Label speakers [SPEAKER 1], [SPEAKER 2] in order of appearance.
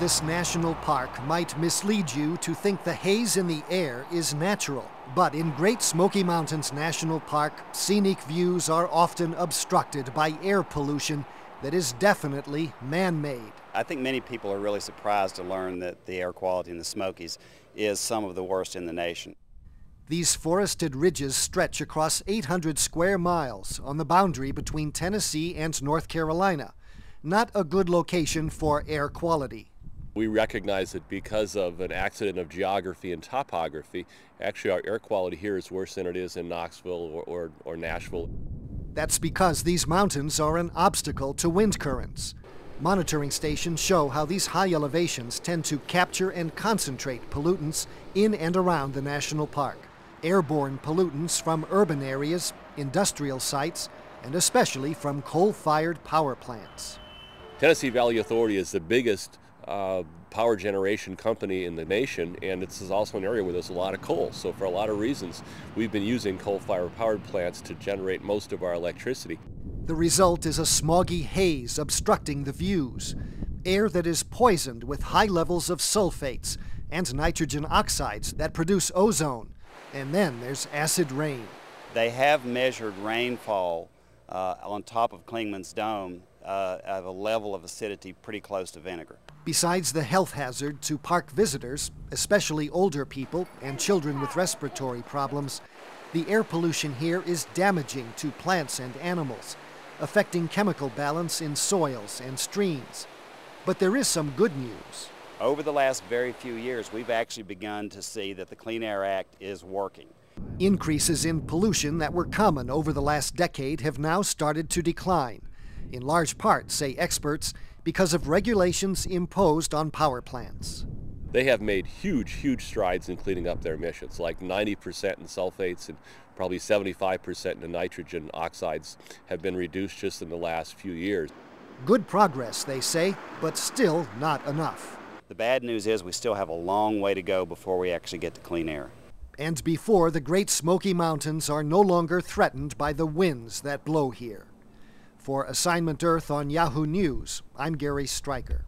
[SPEAKER 1] this national park might mislead you to think the haze in the air is natural. But in Great Smoky Mountains National Park, scenic views are often obstructed by air pollution that is definitely man made.
[SPEAKER 2] I think many people are really surprised to learn that the air quality in the Smokies is some of the worst in the nation.
[SPEAKER 1] These forested ridges stretch across 800 square miles on the boundary between Tennessee and North Carolina. Not a good location for air quality.
[SPEAKER 3] We recognize that because of an accident of geography and topography, actually our air quality here is worse than it is in Knoxville or, or, or Nashville.
[SPEAKER 1] That's because these mountains are an obstacle to wind currents. Monitoring stations show how these high elevations tend to capture and concentrate pollutants in and around the national park. Airborne pollutants from urban areas, industrial sites, and especially from coal-fired power plants.
[SPEAKER 3] Tennessee Valley Authority is the biggest uh, power generation company in the nation, and this is also an area where there's a lot of coal. So for a lot of reasons, we've been using coal-fired power plants to generate most of our electricity.
[SPEAKER 1] The result is a smoggy haze obstructing the views, air that is poisoned with high levels of sulfates and nitrogen oxides that produce ozone. And then there's acid rain.
[SPEAKER 2] They have measured rainfall uh, on top of Clingman's Dome uh, at a level of acidity pretty close to vinegar.
[SPEAKER 1] Besides the health hazard to park visitors, especially older people and children with respiratory problems, the air pollution here is damaging to plants and animals, affecting chemical balance in soils and streams. But there is some good news.
[SPEAKER 2] Over the last very few years, we've actually begun to see that the Clean Air Act is working.
[SPEAKER 1] Increases in pollution that were common over the last decade have now started to decline in large part, say experts, because of regulations imposed on power plants.
[SPEAKER 3] They have made huge, huge strides in cleaning up their emissions, like 90% in sulfates and probably 75% in the nitrogen oxides have been reduced just in the last few years.
[SPEAKER 1] Good progress, they say, but still not enough.
[SPEAKER 2] The bad news is we still have a long way to go before we actually get to clean air.
[SPEAKER 1] And before the Great Smoky Mountains are no longer threatened by the winds that blow here. For Assignment Earth on Yahoo News, I'm Gary Stryker.